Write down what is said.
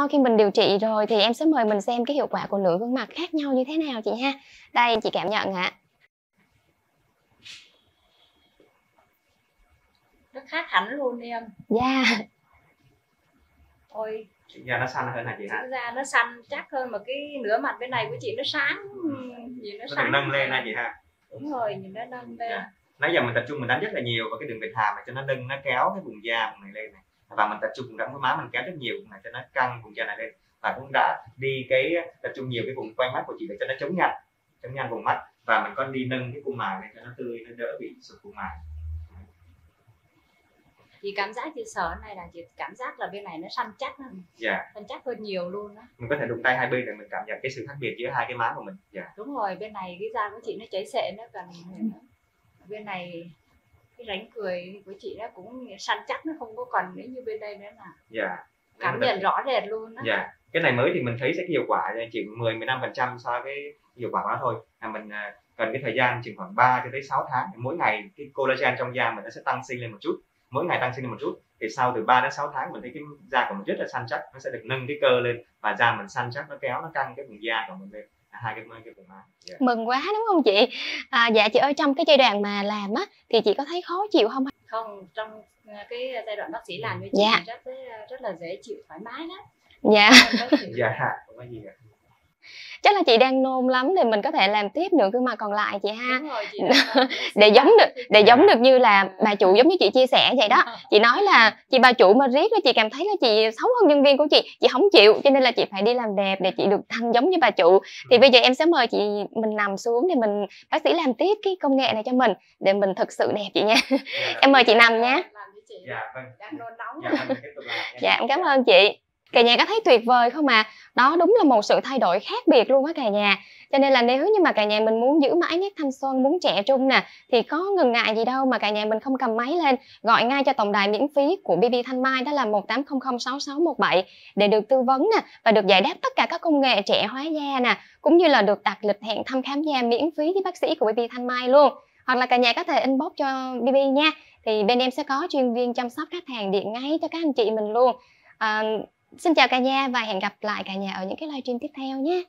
sau khi mình điều trị rồi thì em sẽ mời mình xem cái hiệu quả của nửa gương mặt khác nhau như thế nào chị ha. Đây chị cảm nhận ạ. Nó khác hẳn luôn em. Dạ. Ôi. Da nó xanh hơn hả chị hả da nó xanh chắc hơn mà cái nửa mặt bên này của chị nó sáng. Nhìn nó nó sáng. nâng lên ha chị ha. Đúng rồi nhìn nó nâng lên. Dạ. nãy giờ mình tập trung mình đánh rất là nhiều vào cái đường vệt hàm này cho nó nâng nó kéo cái vùng da vùng này lên này và mình tập trung cũng đánh cái má mình kéo rất nhiều vùng này cho nó căng vùng da này lên. Và cũng đã đi cái tập trung nhiều cái vùng quanh mắt của chị để cho nó chống nhăn chống nhăn vùng mắt. Và mình có đi nâng cái cung mài lên cho nó tươi nó đỡ bị sụt cung mài chị cảm giác chị sờ này là chị cảm giác là bên này nó săn chắc hơn dạ. Săn chắc hơn nhiều luôn đó mình có thể đụng tay hai bên để mình cảm nhận cái sự khác biệt giữa hai cái má của mình. Dạ. Đúng rồi bên này cái da của chị nó cháy xệ nó cần bên này cái ránh cười của chị nó cũng săn chắc nó không có còn nếu như bên đây nữa là dạ. Cảm nhận rõ rệt luôn đó dạ. Cái này mới thì mình thấy sẽ hiệu quả chỉ 10 15 phần trăm so với hiệu quả nó thôi. Là mình à, cần cái thời gian chừng khoảng 3 cho tới 6 tháng mỗi ngày cái collagen trong da mình nó sẽ tăng sinh lên một chút. Mỗi ngày tăng sinh lên một chút thì sau từ 3 đến 6 tháng mình thấy cái da của mình rất là săn chắc nó sẽ được nâng cái cơ lên và da mình săn chắc nó kéo nó căng cái vùng da của mình lên hai cái cái vùng má Dạ. mừng quá đúng không chị? À, dạ chị ơi trong cái giai đoạn mà làm á thì chị có thấy khó chịu không? Không trong à, cái giai đoạn bác sĩ làm với chị Dạ. rất rất là dễ chịu thoải mái đó dạ. Dạ không có gì cả chắc là chị đang nôn lắm để mình có thể làm tiếp nửa gương mặt còn lại chị ha. Đúng rồi chị để giống được để giống được như là bà chủ giống như chị chia sẻ vậy đó. Chị nói là chị bà chủ mà riết chị cảm thấy là chị xấu hơn nhân viên của chị chị không chịu cho nên là chị phải đi làm đẹp để chị được thăng giống như bà chủ. Thì bây giờ em sẽ mời chị mình nằm xuống để mình bác sĩ làm tiếp cái công nghệ này cho mình để mình thực sự đẹp chị nha. Dạ, em mời chị nằm nhé dạ vâng. Đang nôn nóng. Dạ vâng nha. dạ em cảm ơn chị cả nhà có thấy tuyệt vời không à đó đúng là một sự thay đổi khác biệt luôn á cả nhà. Cho nên là nếu như mà cả nhà mình muốn giữ mãi nét thanh xuân muốn trẻ trung nè thì có ngần ngại gì đâu mà cả nhà mình không cầm máy lên gọi ngay cho tổng đài miễn phí của BB Thanh Mai đó là 18006617 để được tư vấn nè và được giải đáp tất cả các công nghệ trẻ hóa da nè cũng như là được đặt lịch hẹn thăm khám da miễn phí với bác sĩ của BB Thanh Mai luôn. Hoặc là cả nhà có thể inbox cho BB nha. Thì bên em sẽ có chuyên viên chăm sóc khách hàng điện ngay cho các anh chị mình luôn. À, xin chào cả nhà và hẹn gặp lại cả nhà ở những cái livestream tiếp theo nhé.